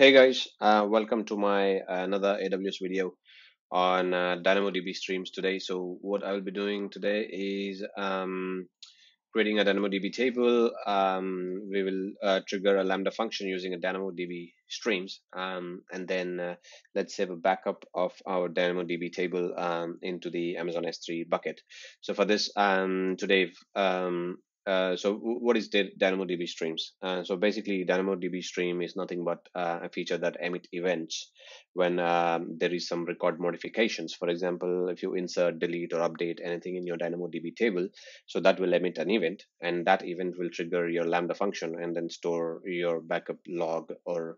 Hey guys, uh, welcome to my uh, another AWS video on uh, DynamoDB streams today. So what I will be doing today is um, creating a DynamoDB table. Um, we will uh, trigger a Lambda function using a DynamoDB streams, um, and then uh, let's save a backup of our DynamoDB table um, into the Amazon S3 bucket. So for this, um, today um, uh, so what is DynamoDB streams? Uh, so basically, DynamoDB stream is nothing but uh, a feature that emit events when um, there is some record modifications. For example, if you insert, delete, or update anything in your DynamoDB table, so that will emit an event, and that event will trigger your Lambda function and then store your backup log or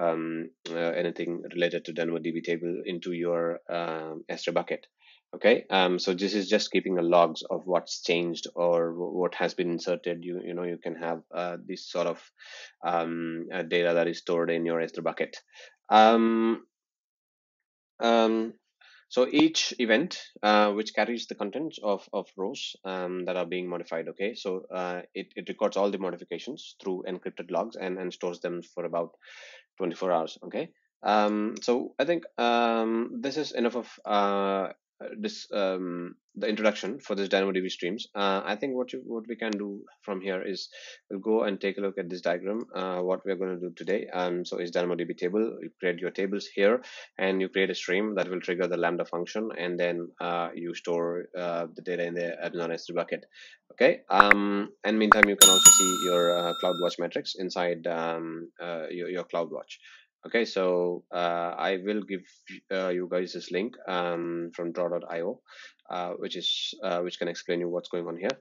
um, uh, anything related to DynamoDB table into your um, S3 bucket okay um, so this is just keeping a logs of what's changed or what has been inserted. You you know you can have uh, this sort of um, uh, data that is stored in your S3 bucket. Um, um, so each event uh, which carries the contents of, of rows um, that are being modified okay? So uh, it, it records all the modifications through encrypted logs and, and stores them for about 24 hours okay? Um, so I think um, this is enough of uh, this um, the introduction for this DynamoDB streams. Uh, I think what you, what we can do from here is we'll go and take a look at this diagram. Uh, what we're going to do today. Um, so is DynamoDB table. You create your tables here, and you create a stream that will trigger the Lambda function, and then uh, you store uh, the data in the Amazon S3 bucket. Okay. Um, and meantime, you can also see your uh, CloudWatch metrics inside um, your, your CloudWatch okay so uh, i will give uh, you guys this link um, from draw.io uh, which is uh, which can explain you what's going on here.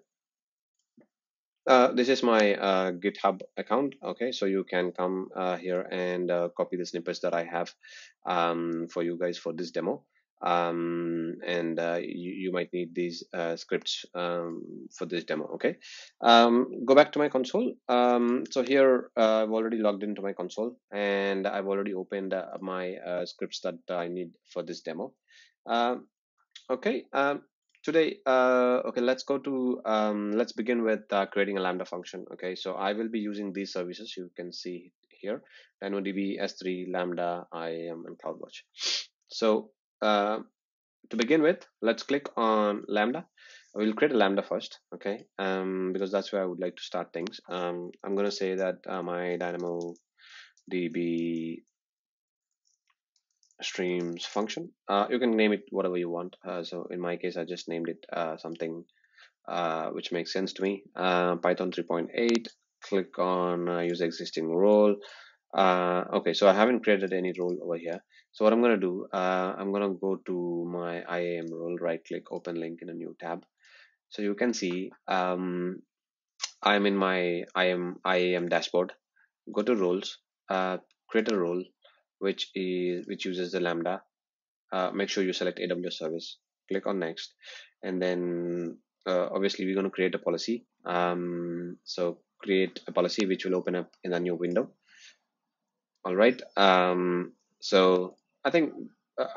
Uh, this is my uh, github account okay? So you can come here and copy the snippets that i have um, for you guys for this demo um, and uh, you, you, might need these uh, scripts um, for this demo okay? Um, go back to my console. Um, so here uh, I've already logged into my console and I've already opened uh, my uh, scripts that I need for this demo. Um, okay um, today uh, okay let's go to let's begin with creating a lambda function okay? So I will be using these services you can see here DynamoDB S3 lambda IAM and CloudWatch so uh, to begin with, let's click on Lambda. We'll create a Lambda first, okay? Um, because that's where I would like to start things. Um, I'm going to say that uh, my DynamoDB streams function. Uh, you can name it whatever you want. Uh, so in my case, I just named it uh, something uh, which makes sense to me. Uh, Python 3.8. Click on use existing role. Okay, so I haven't created any role over here. So what I'm going to do, uh, I'm going to go to my IAM role, right click, open link in a new tab. So you can see um, I'm in my IAM, IAM dashboard. Go to roles, uh, create a role which is which uses the Lambda. Uh, make sure you select AWS service. Click on next, and then uh, obviously we're going to create a policy. Um, so create a policy which will open up in a new window all right um, so i think uh,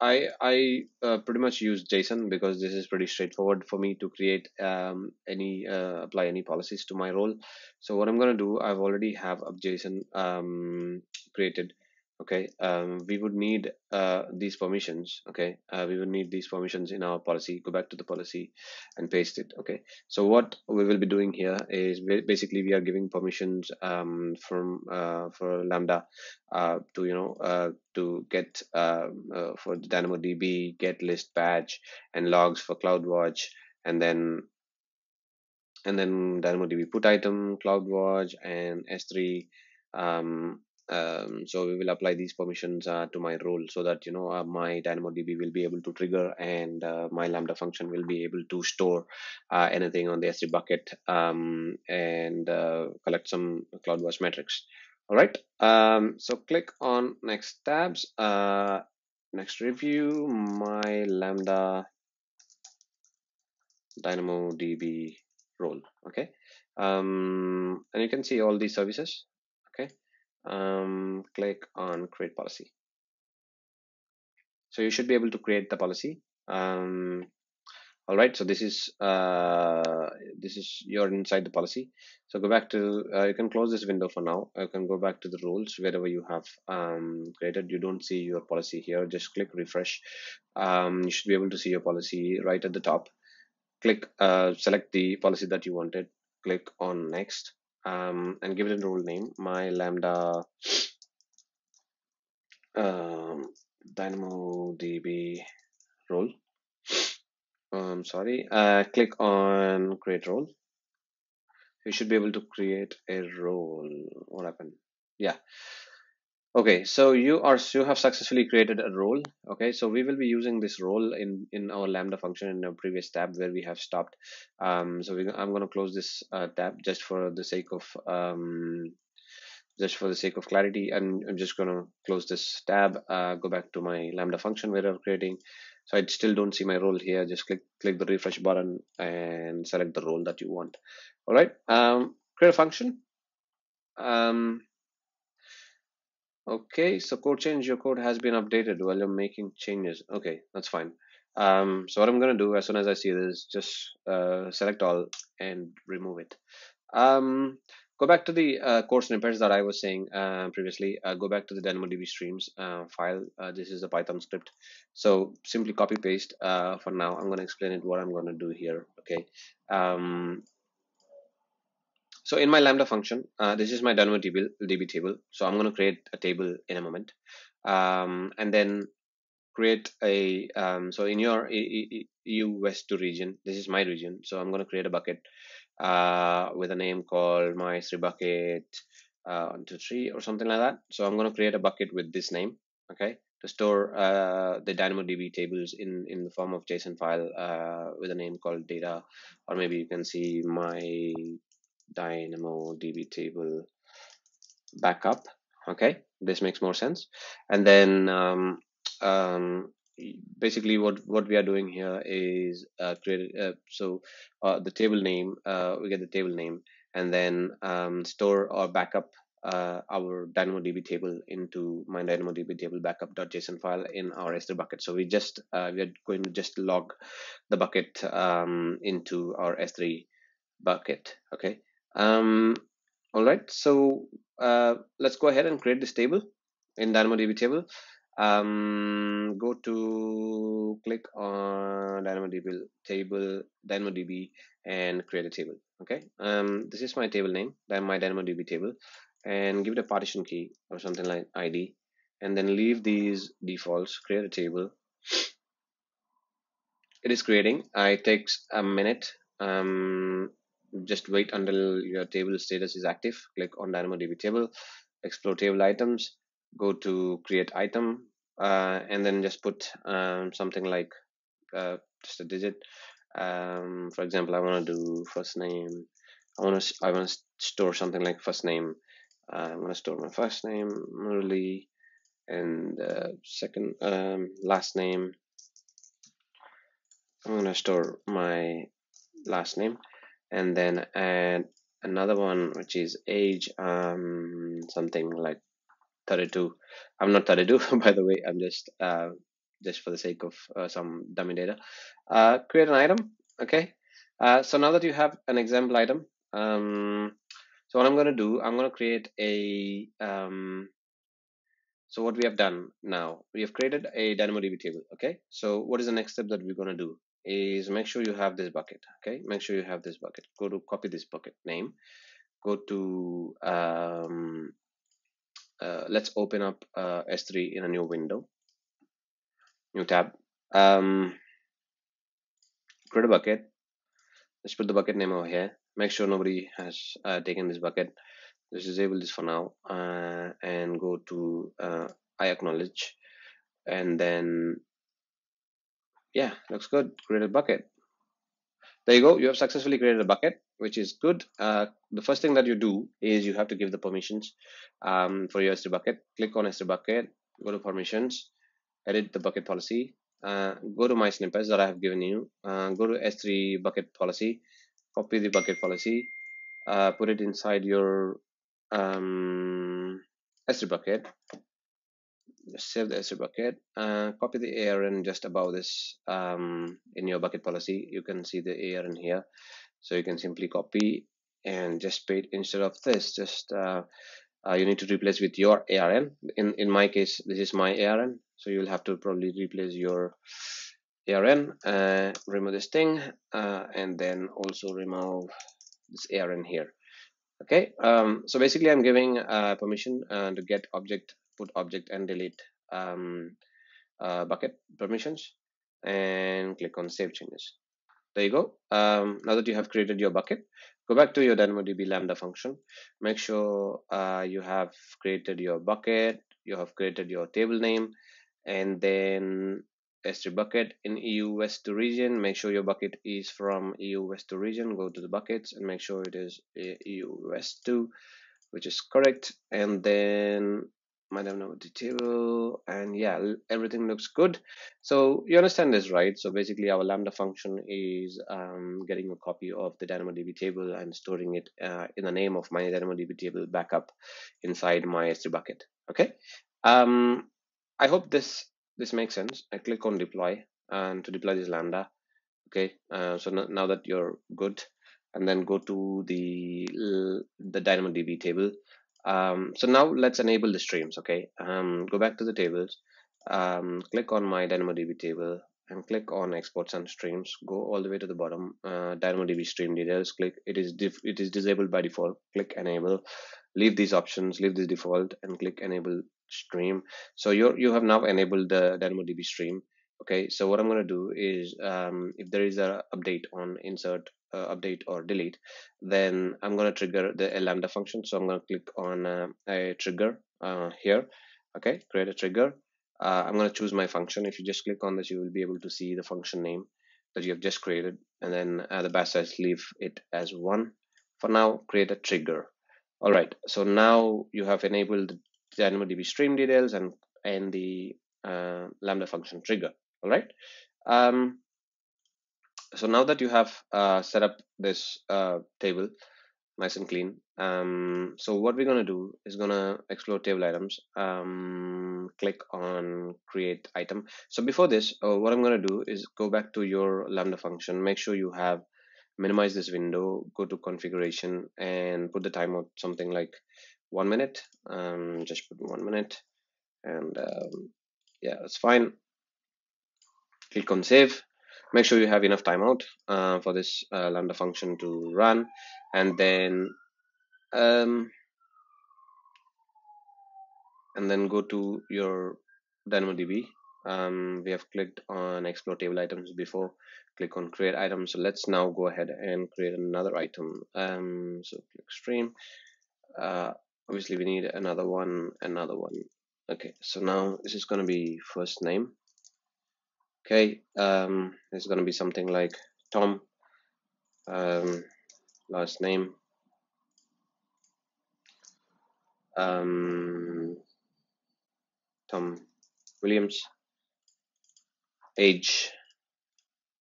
i i uh, pretty much use json because this is pretty straightforward for me to create um, any uh, apply any policies to my role. So what i'm going to do i've already have a json um, created okay? Um, we would need uh, these permissions okay? Uh, we would need these permissions in our policy go back to the policy and paste it okay? So what we will be doing here is basically we are giving permissions um, from uh, for lambda uh, to you know uh, to get um, uh, for dynamodb get list batch and logs for cloudwatch and then and then dynamodb put item cloudwatch and s3 um, um, so we will apply these permissions uh, to my role so that you know uh, my DynamoDB will be able to trigger and uh, my Lambda function will be able to store uh, anything on the S3 bucket um, and uh, collect some CloudWatch metrics. All right. Um, so click on next tabs. Uh, next review my Lambda DynamoDB role. Okay. Um, and you can see all these services. Um, click on create policy. So you should be able to create the policy. Um, all right so this is uh, this is you're inside the policy. So go back to uh, you can close this window for now. You can go back to the rules wherever you have um, created. You don't see your policy here. Just click refresh. Um, you should be able to see your policy right at the top. Click uh, select the policy that you wanted. Click on next um, and give it a role name my lambda um, DynamoDB role um, sorry, uh, click on create role. You should be able to create a role. What happened? Yeah. Okay, so you are you have successfully created a role. Okay, so we will be using this role in in our Lambda function in a previous tab where we have stopped. Um, so we, I'm going to close this uh, tab just for the sake of um, just for the sake of clarity. And I'm just going to close this tab. Uh, go back to my Lambda function where I'm creating so I still don't see my role here just click click the refresh button and select the role that you want all right um, create a function um, okay so code change your code has been updated while you're making changes okay that's fine um, so what I'm gonna do as soon as I see this just uh, select all and remove it um, go back to the uh, core snippets that I was saying uh, previously. Uh, go back to the DynamoDB streams uh, file. Uh, this is a Python script. So simply copy paste uh, for now. I'm going to explain it what I'm going to do here. Okay. Um, so in my Lambda function, this is my DynamoDB DB table. So I'm going to create a table in a moment. Um, and then create a, um, so in your EU West 2 region, this is my region. So I'm going to create a bucket uh, with a name called my S3 bucket uh, one, two, three, or something like that. So I'm going to create a bucket with this name, okay, to store uh, the DynamoDB tables in in the form of JSON file uh, with a name called data, or maybe you can see my DynamoDB table backup. Okay, this makes more sense. And then um, um, basically what what we are doing here is uh, create uh, so uh, the table name uh, we get the table name and then um, store or backup uh, our DynamoDB table into my DynamoDB table backup.json file in our S3 bucket. So we just uh, we are going to just log the bucket um, into our S3 bucket. Okay. Um, all right. So uh, let's go ahead and create this table in DynamoDB table um, go to click on DynamoDB table, DynamoDB, and create a table. Okay, um, this is my table name, my DynamoDB table, and give it a partition key or something like ID, and then leave these defaults. Create a table. It is creating. It takes a minute. Um, just wait until your table status is active. Click on DynamoDB table, explore table items go to create item uh, and then just put um, something like uh, just a digit um, for example I want to do first name I want to I want to store something like first name uh, I'm to store my first name Murali and uh, second um, last name I'm going to store my last name and then add another one which is age um, something like 32 i'm not 32 by the way. I'm just uh, just for the sake of uh, some dummy data. Uh, create an item okay? Uh, so now that you have an example item um, so what i'm going to do i'm going to create a um, so what we have done now we have created a dynamodb table okay? So what is the next step that we're going to do is make sure you have this bucket okay make sure you have this bucket go to copy this bucket name go to um, uh, let's open up uh, S3 in a new window, new tab. Um, create a bucket. Let's put the bucket name over here. Make sure nobody has uh, taken this bucket. Let's disable this for now uh, and go to uh, I acknowledge. And then, yeah, looks good. Create a bucket. There you go. You have successfully created a bucket which is good. Uh, the first thing that you do is you have to give the permissions um, for your S3 bucket. Click on S3 bucket, go to permissions, edit the bucket policy, uh, go to my snippets that I have given you, uh, go to S3 bucket policy, copy the bucket policy, uh, put it inside your um, S3 bucket, just save the S3 bucket uh, copy the ARN just above this um, in your bucket policy. You can see the ARN here. So you can simply copy and just paste instead of this just uh, uh, you need to replace with your ARN in in my case this is my ARN so you'll have to probably replace your ARN uh, remove this thing uh, and then also remove this ARN here. Okay um, so basically I'm giving uh, permission uh, to get object put object and delete um, uh, bucket permissions and click on save changes there you go um, now that you have created your bucket go back to your DynamoDB Lambda function make sure uh, you have created your bucket you have created your table name and then S3 bucket in EU West 2 region. Make sure your bucket is from EU West 2 region. Go to the buckets and make sure it is EU West 2, which is correct. And then might have no table and yeah everything looks good. So you understand this right? So basically our lambda function is um, getting a copy of the dynamodb table and storing it uh, in the name of my dynamodb table backup inside my s3 bucket okay? Um, i hope this this makes sense. I click on deploy and to deploy this lambda okay? Uh, so now that you're good and then go to the the dynamodb table um, so now let's enable the streams okay? Um, go back to the tables. Um, click on my dynamodb table and click on exports and streams. Go all the way to the bottom uh, dynamodb stream details. Click it is it is disabled by default. Click enable. Leave these options leave this default and click enable stream. So you you have now enabled the dynamodb stream okay? So what i'm going to do is um, if there is a update on insert uh, update or delete then i'm going to trigger the lambda function. So i'm going to click on uh, a trigger uh, here. Okay create a trigger. Uh, i'm going to choose my function. If you just click on this you will be able to see the function name that you have just created. And then uh, the batch size, leave it as one. For now create a trigger. All right so now you have enabled the DynamoDB stream details and and the uh, lambda function trigger. All right. Um, so now that you have uh, set up this uh, table nice and clean, um, so what we're gonna do is gonna explore table items. Um, click on create item. So before this, uh, what I'm gonna do is go back to your lambda function. Make sure you have minimize this window. Go to configuration and put the timeout something like one minute um, just put one minute and um, yeah that's fine click on save make sure you have enough timeout uh, for this uh, lambda function to run. And then um, and then go to your DynamoDB. Um, we have clicked on explore table items before. Click on create item so let's now go ahead and create another item. Um, so click stream. Uh, obviously we need another one another one. Okay so now this is going to be first name okay um it's to be something like tom um last name. Um tom williams. Age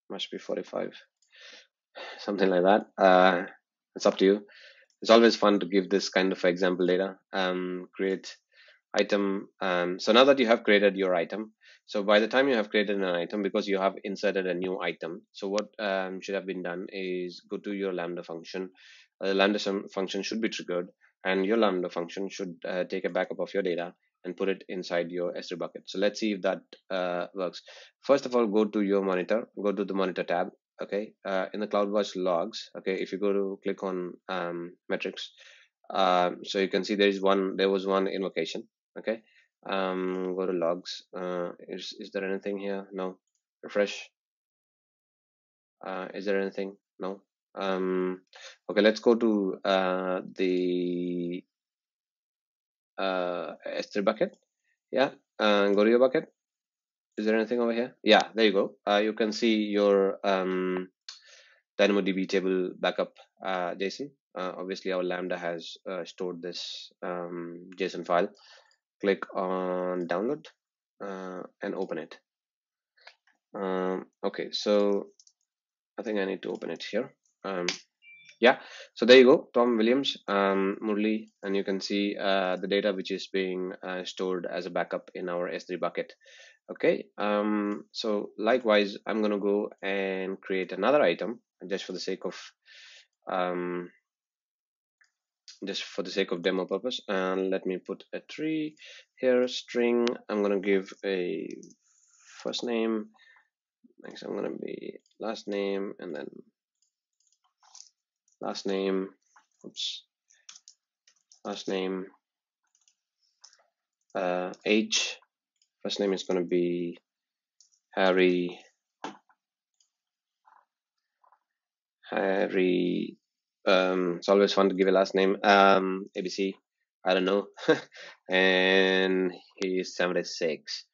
must be 45 something like that. Uh it's up to you. It's always fun to give this kind of example data um, create item um, so now that you have created your item so by the time you have created an item because you have inserted a new item so what um, should have been done is go to your lambda function uh, the lambda function should be triggered and your lambda function should uh, take a backup of your data and put it inside your S3 bucket. So let's see if that uh, works. First of all, go to your monitor, go to the monitor tab okay uh, in the CloudWatch logs okay if you go to click on um, metrics uh, so you can see there is one there was one invocation okay um, go to logs. Uh, is, is there anything here? No. Refresh. Uh, is there anything? No. Um, okay let's go to uh, the uh, S3 bucket. Yeah and go to your bucket. Is there anything over here? Yeah there you go. Uh, you can see your um, dynamodb table backup uh, json uh, obviously our lambda has uh, stored this um, json file click on download uh, and open it. Um, okay so i think i need to open it here. Um, yeah so there you go tom williams um, Murali and you can see uh, the data which is being uh, stored as a backup in our s3 bucket. Okay um, so likewise i'm to go and create another item just for the sake of um, just for the sake of demo purpose and let me put a tree here string. I'm going to give a first name next i'm going to be last name and then last name oops last name uh, age first name is going to be Harry Harry um, it's always fun to give a last name um, ABC I don't know and he's 76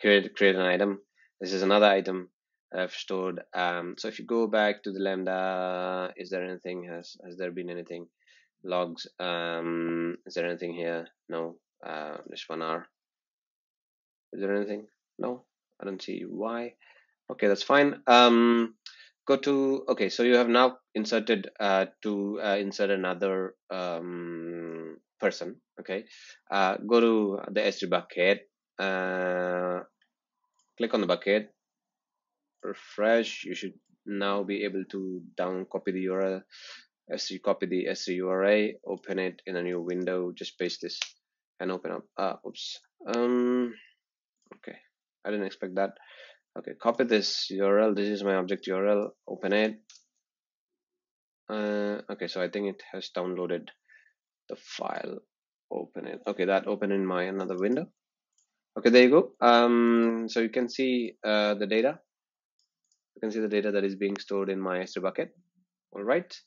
create create an item this is another item I've stored. Um, so if you go back to the Lambda, is there anything? Has has there been anything? Logs. Um, is there anything here? No. Uh, just one hour. Is there anything? No. I don't see why. Okay, that's fine. Um, go to okay. So you have now inserted uh, to uh, insert another um, person. Okay. Uh, go to the S3 bucket. Uh, click on the bucket refresh you should now be able to down copy the URL s3 copy the s3 URI open it in a new window just paste this and open up ah oops um okay I didn't expect that okay copy this URL this is my object URL open it uh, okay so I think it has downloaded the file open it okay that open in my another window okay there you go um so you can see uh, the data you can see the data that is being stored in my S3 bucket. All right.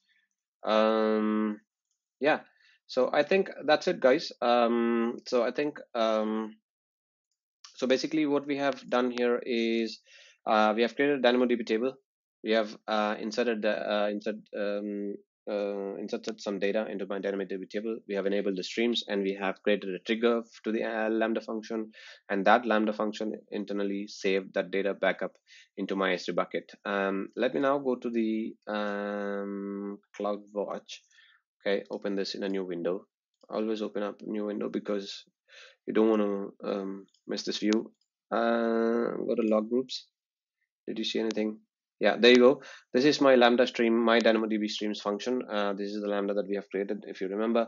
Um, yeah. So I think that's it, guys. Um, so I think um, so. Basically, what we have done here is uh, we have created a DynamoDB table. We have uh, inserted uh, insert um, uh, inserted some data into my DynamoDB table. We have enabled the streams and we have created a trigger to the uh, Lambda function. And that Lambda function internally saved that data backup into my S3 bucket. Um, let me now go to the um, CloudWatch. Okay, open this in a new window. Always open up a new window because you don't want to um, miss this view. Uh, go to log groups. Did you see anything? yeah there you go. This is my lambda stream my dynamodb streams function. Uh, this is the lambda that we have created if you remember.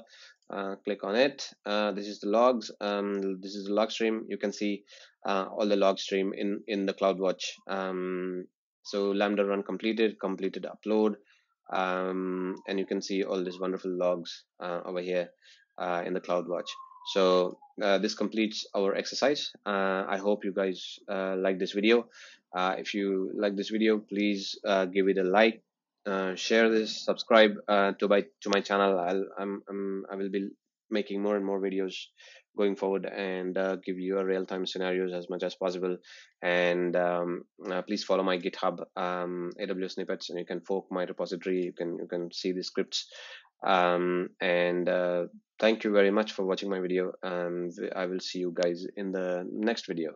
Uh, click on it. Uh, this is the logs. Um, this is the log stream. You can see uh, all the log stream in in the CloudWatch um, so lambda run completed completed upload. Um, and you can see all these wonderful logs uh, over here uh, in the CloudWatch so uh, this completes our exercise. Uh, i hope you guys uh, like this video. Uh, if you like this video please uh, give it a like uh, share this subscribe to my to my channel. I'll, I'm, I'm i will be making more and more videos going forward and give you a real-time scenarios as much as possible. And um, please follow my github um, aws snippets and you can fork my repository. You can you can see the scripts um, and uh, thank you very much for watching my video and I will see you guys in the next video